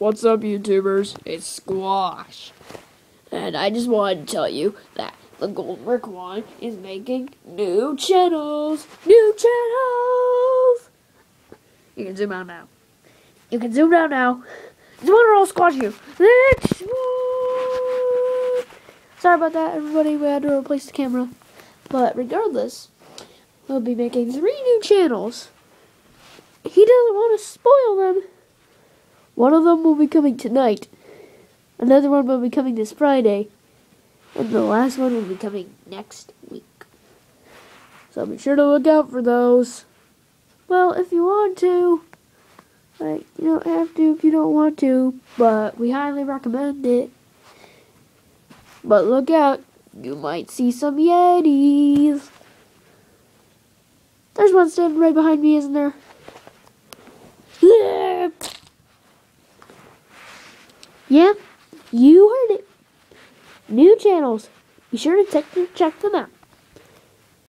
What's up, YouTubers? It's Squash. And I just wanted to tell you that the Golden Brick One is making new channels. New channels! You can zoom out now. You can zoom out now. Zoom out or I'll squash you. Sorry about that, everybody. We had to replace the camera. But regardless, we'll be making three new channels. He doesn't want to spoil them. One of them will be coming tonight. Another one will be coming this Friday. And the last one will be coming next week. So be sure to look out for those. Well, if you want to. Like, you don't have to if you don't want to. But we highly recommend it. But look out. You might see some Yetis. There's one standing right behind me, isn't there? Yeah. Yeah, you heard it. New channels. Be sure to check, check them out.